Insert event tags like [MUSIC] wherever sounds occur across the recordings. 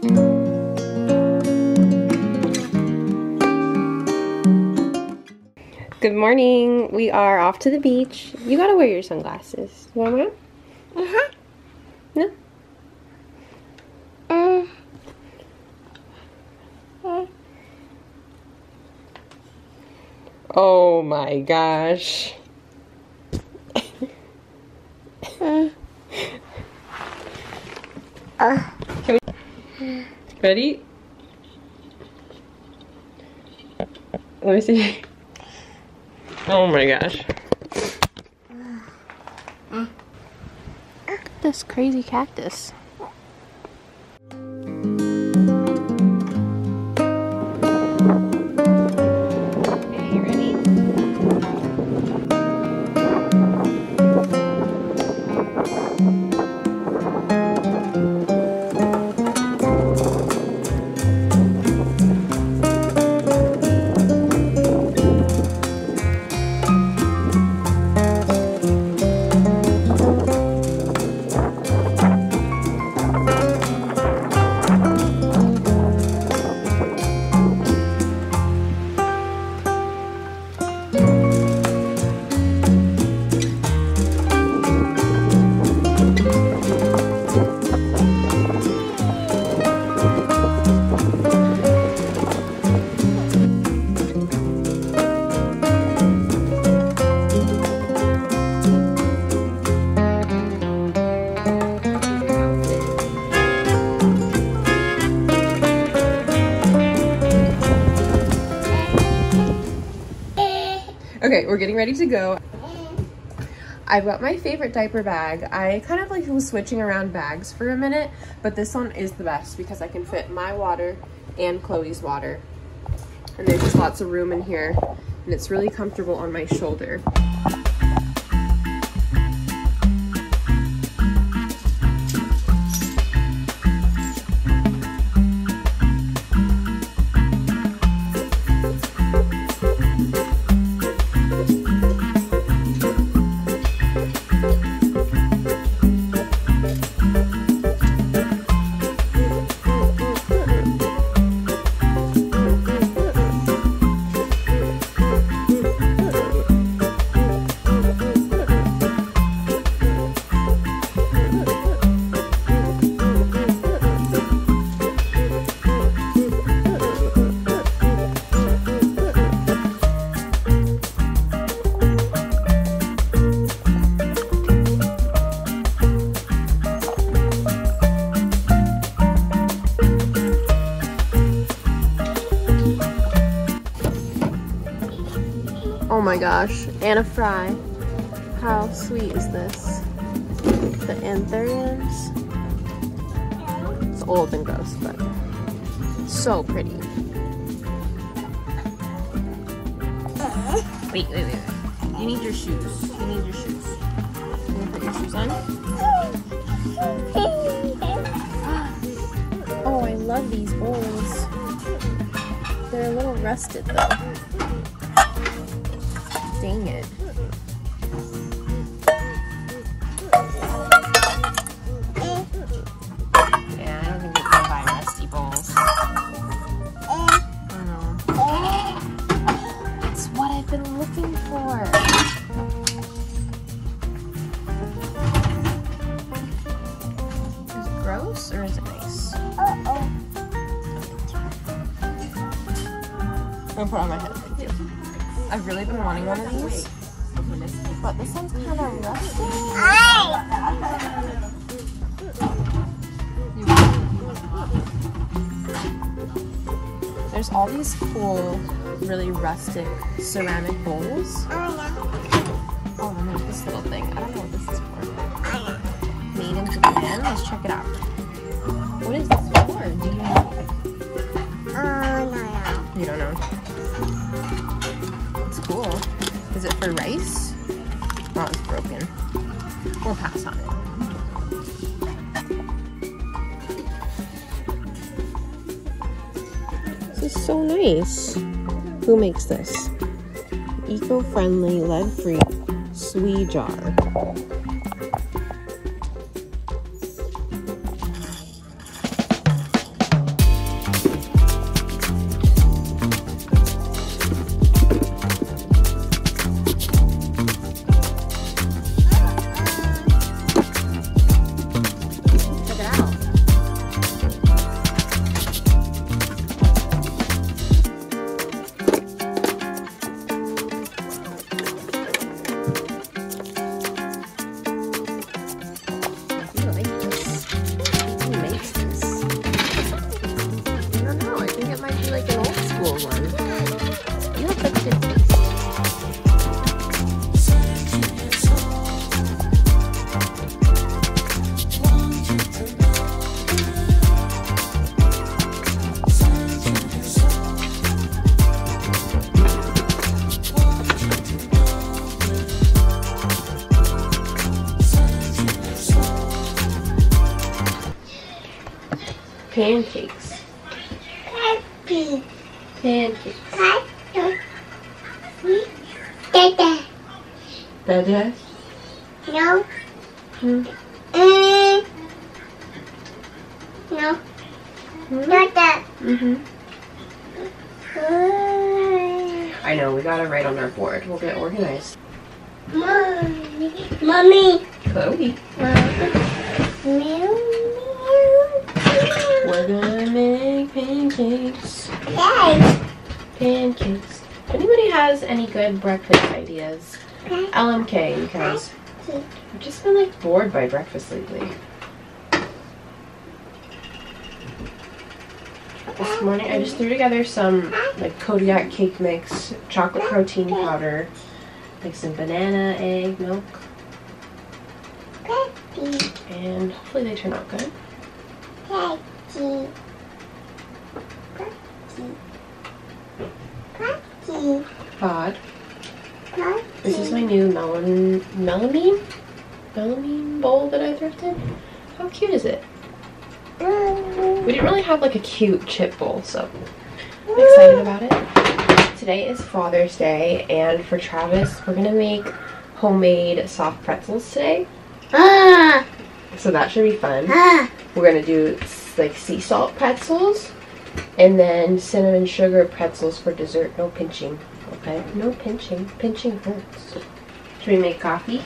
Good morning. We are off to the beach. You gotta wear your sunglasses. You wanna wear them? Uh-huh. No? Uh, uh, Oh my gosh. Ready? Let me see. Oh my gosh. This crazy cactus. We're getting ready to go. I've got my favorite diaper bag. I kind of like was switching around bags for a minute, but this one is the best because I can fit my water and Chloe's water. And there's just lots of room in here and it's really comfortable on my shoulder. Oh my gosh, Anna Fry. How sweet is this? The anthuriums. It's old and gross, but so pretty. Wait, wait, wait. You need your shoes. You need your shoes. You want to put your shoes on? Oh, I love these bowls. They're a little rusted though. Dang it. Yeah, I don't think we can buy rusty bowls. I know. It's what I've been looking for. Is it gross or is it nice? Uh-oh. I'm gonna put it on my head. I've really been wanting one of these. But this one's kind of rusty. There's all these cool, really rustic ceramic bowls. Oh, and there's this little thing. I don't know what this is for. Made in Japan. Let's check it out. Who makes this? Eco-friendly, lead-free Sui jar. Dada? No. Hmm. Mm. No. Hmm? Dada. Mm-hmm. Mm. I know, we got it right on our board. We'll get organized. Mommy. Mommy. Chloe. Meow. We're gonna make pancakes. Yay. Pancakes. If anybody has any good breakfast ideas, LMK, because I've just been like bored by breakfast lately. This morning I just threw together some like Kodiak cake mix, chocolate protein powder, like some banana, egg, milk, and hopefully they turn out good. Pod. Happy. This is my new melon melamine melamine bowl that I thrifted. How cute is it? We didn't really have like a cute chip bowl, so I'm excited about it. Today is Father's Day, and for Travis, we're gonna make homemade soft pretzels today. Ah. So that should be fun. Ah. We're gonna do like sea salt pretzels, and then cinnamon sugar pretzels for dessert. No pinching, okay? No pinching. Pinching hurts. Should we make coffee?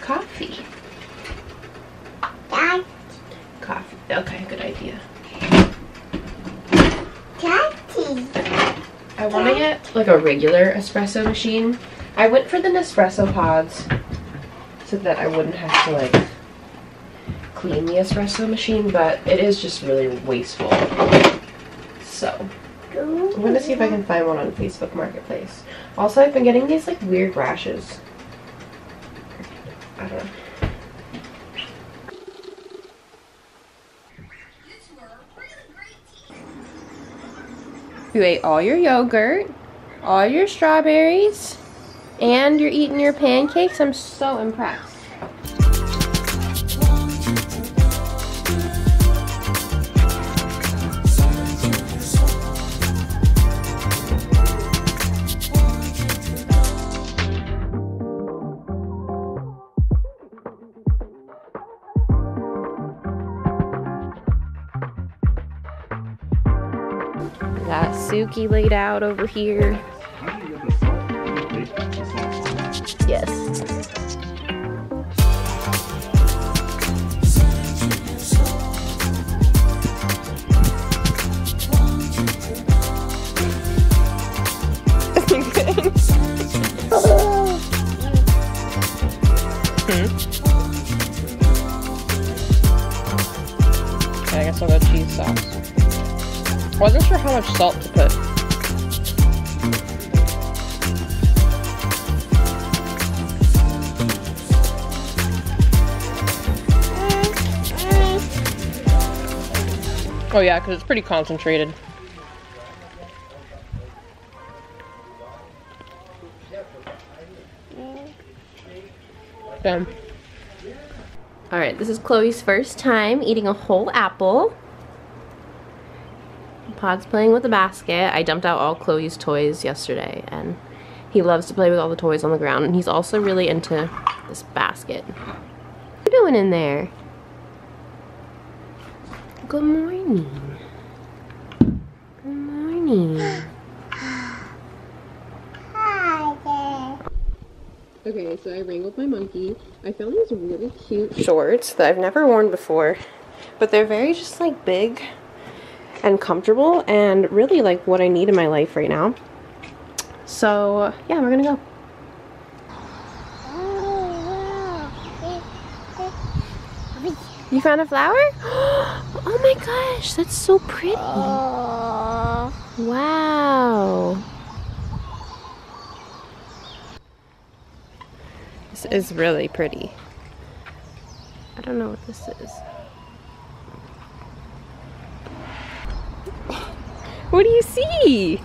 Coffee. Dad. Coffee. Okay, good idea. Daddy. I want to get like a regular espresso machine. I went for the Nespresso pods so that I wouldn't have to like clean the espresso machine, but it is just really wasteful. So I'm gonna see if I can find one on Facebook Marketplace. Also, I've been getting these like weird rashes. I don't know. You ate all your yogurt, all your strawberries, and you're eating your pancakes. I'm so impressed. Suki laid out over here. Yes. Okay, I guess I'll go cheese sauce. I wasn't sure how much salt to put. Oh yeah, because it's pretty concentrated. Done. All right, this is Chloe's first time eating a whole apple. Pod's playing with the basket. I dumped out all Chloe's toys yesterday, and he loves to play with all the toys on the ground, and he's also really into this basket. What are you doing in there? Good morning. Good morning. Hi there. Okay, so I wrangled my monkey. I found these really cute shorts that I've never worn before, but they're very just like big and comfortable and really like what I need in my life right now. So yeah, we're gonna go. You found a flower? [GASPS] Oh my gosh, that's so pretty. Wow. This is really pretty. I don't know what this is. What do you see?